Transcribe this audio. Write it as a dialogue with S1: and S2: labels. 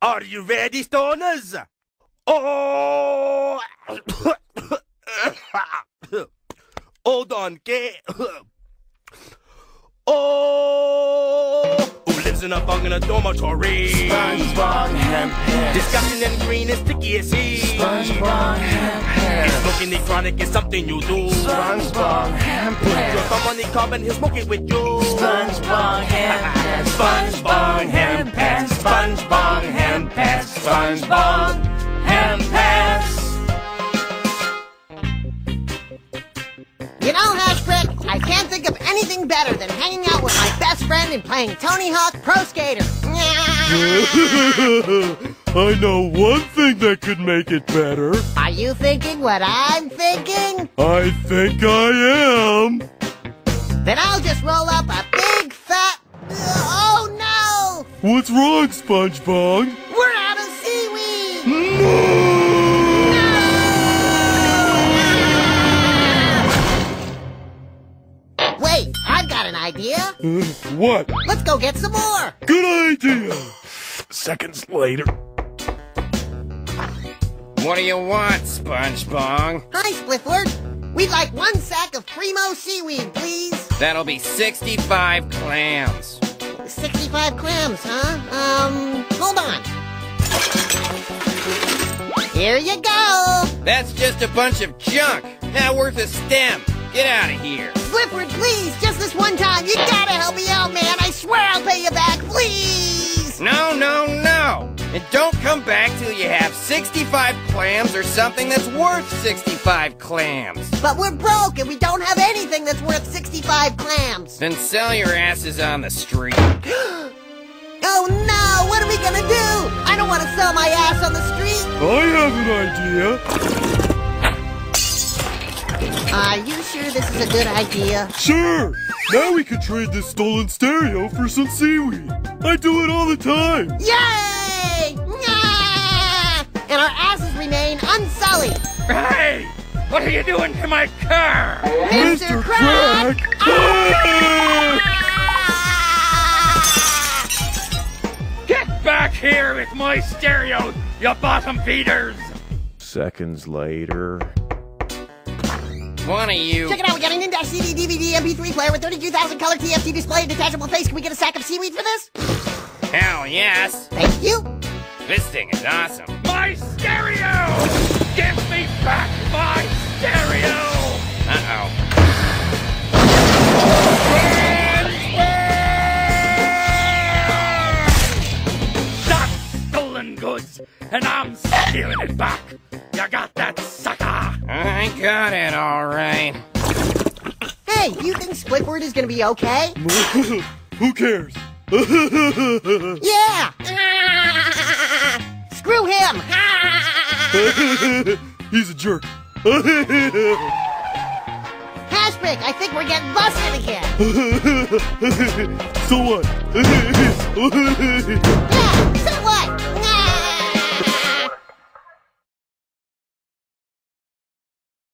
S1: Are you ready, stoners? Oh! Hold on, K. Oh! Who lives in a bunk in a dormitory?
S2: SpongeBob Hemphead.
S1: Disgusting and green and sticky as he.
S2: SpongeBob Hemphead.
S1: smoking the chronic is something you do.
S2: SpongeBob
S1: Your
S2: Hemphead.
S1: thumb on the carbon, he'll smoke it with you.
S2: SpongeBob Hemphead.
S1: SpongeBob Hemphead. SpongeBob Hemphead. SpongeBob
S2: Hemphead.
S3: You know, Hashprick, I can't think of anything better than hanging out with my best friend and playing Tony Hawk Pro Skater.
S4: I know one thing that could make it better.
S3: Are you thinking what I'm thinking?
S4: I think I am.
S3: Then I'll just roll up a big fat. Oh no!
S4: What's wrong, SpongeBob?
S3: Wait, I've got an idea.
S4: Uh, what?
S3: Let's go get some more.
S4: Good idea. Seconds later.
S5: What do you want, SpongeBob?
S3: Hi, Splifford. We'd like one sack of primo seaweed, please.
S5: That'll be 65 clams.
S3: 65 clams, huh? Um, hold on. Here you go.
S5: That's just a bunch of junk. Not worth a stem. Get out of here.
S3: Splifford, please, just this one time. You gotta help me out, man. I swear I'll pay you back, please.
S5: No, no, no. And don't come back till you have 65 clams or something that's worth 65 clams.
S3: But we're broke and we don't have anything that's worth 65 clams.
S5: Then sell your asses on the street.
S3: Oh no, what are we gonna do? I
S4: I have an idea.
S3: Are you sure this is a good idea?
S4: Sure. Now we can trade this stolen stereo for some seaweed. I do it all the time.
S3: Yay! Nyah! And our asses remain unsullied.
S6: Hey! What are you doing to my car?
S3: Mr. Crack!
S6: Get back here with my stereo, you bottom feeders!
S4: Seconds later.
S5: One of you.
S3: Check it out, we got an in-dash CD, DVD, MP3 player with 32,000 color TFT display and detachable face. Can we get a sack of seaweed for this?
S5: Hell yes.
S3: Thank you.
S5: This thing is awesome.
S6: My stereo! I'm stealing it back! You got that, sucker?
S5: I got it all right.
S3: Hey, you think Splifford is gonna be okay?
S4: Who cares?
S3: Yeah! Screw him!
S4: He's a jerk.
S3: Hashpick, I think we're getting busted again.
S4: so what?
S3: Yeah, so